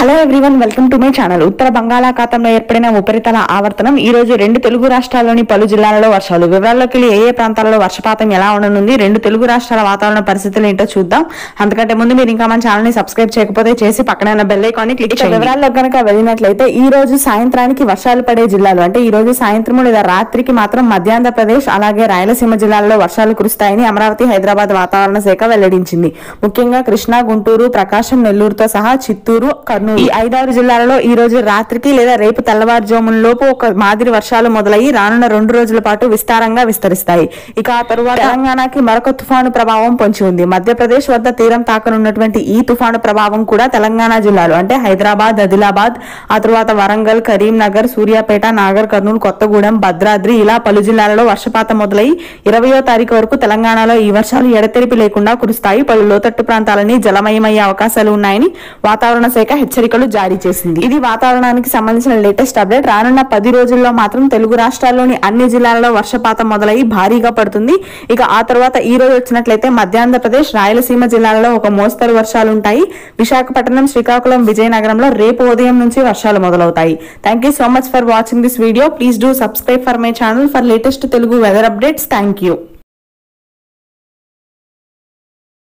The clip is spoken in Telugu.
Hello everyone welcome to my channel ఉత్తర బంగాళాఖాతంలో ఏర్పడిన ఉపరితల ఆవర్తనం. ఈ రోజు రెండు తెలుగు రాష్ట్రాల్లోని పలు జిల్లాలలో వర్షాలు. వివరాల్లోకి వెళ్ళి ఏ ఏ ప్రాంతాలలో వర్షపాతం ఎలా ఉండనుంది రెండు తెలుగు రాష్ట్రాల వాతావరణ పరిస్థితులు ఏంటో చూద్దాం. అంతకంటే ముందు మీరు ఇంకా మన ఛానల్ని సబ్స్క్రైబ్ చేయకపోతే చేసి పక్కన బెల్ ఐకాన్ క్లిక్ చేయండి. వివరాల్లో కనుక వెళ్ళినట్లయితే ఈ రోజు సాయంత్రానికి వర్షాలు పడే జిల్లాలు అంటే ఈ రోజు సాయంత్రం లేదా రాత్రికి మాత్రం మధ్యాంధ్రప్రదేశ్ అలాగే రాయలసీమ జిల్లాల్లో వర్షాలు కురుస్తాయని అమరావతి హైదరాబాద్ వాతావరణ శాఖ వెల్లడించింది. ముఖ్యంగా కృష్ణా గుంటూరు ప్రకాశం నెల్లూరుతో సహా చిత్తూరు కర్నూలు ఈ ఐదారు జిల్లాలలో ఈ రోజు రాత్రికి లేదా రేపు తెల్లవారుజామునలోపు ఒక మాదిరి వర్షాలు మొదలయ్యి రానున్న రెండు రోజుల పాటు విస్తారంగా విస్తరిస్తాయి. ఇక ఆ తరువాత తెలంగాణకి మరొక తుఫాను ప్రభావం పొంచి ఉంది. మధ్యప్రదేశ్ వద్ద తీరం తాకనున్నటువంటి ఈ తుఫాను ప్రభావం కూడా తెలంగాణ జిల్లాలు అంటే హైదరాబాద్ ఆదిలాబాద్ ఆ తరువాత వరంగల్ కరీంనగర్ సూర్యాపేట నాగర్ కర్నూలు కొత్తగూడెం భద్రాద్రి ఇలా పలు జిల్లాలలో వర్షపాతం మొదలై ఇరవయో తారీఖు వరకు తెలంగాణలో ఈ వర్షాలు ఎడతెరిపి లేకుండా కురుస్తాయి. పలు లోతట్టు ప్రాంతాలని జలమయమయ్యే అవకాశాలు ఉన్నాయని వాతావరణ శాఖ హెచ్చరికలు జారీ చేసింది. ఇది వాతావరణానికి సంబంధించిన లేటెస్ట్ అప్డేట్. రానున్న పది రోజుల్లో మాత్రం తెలుగు రాష్ట్రాల్లోని అన్ని జిల్లాలలో వర్షపాతం మొదలై భారీగా పడుతుంది. ఇక ఆ తర్వాత ఈ రోజు వచ్చినట్లయితే మధ్యాంధ్రప్రదేశ్ రాయలసీమ జిల్లాలలో ఒక మోస్తరు వర్షాలు ఉంటాయి విశాఖపట్నం శ్రీకాకుళం విజయనగరంలో రేపు ఉదయం నుంచి వర్షాలు మొదలవుతాయి. Thank you so much for watching this video please do subscribe for my channel for latest Telugu weather updates thank you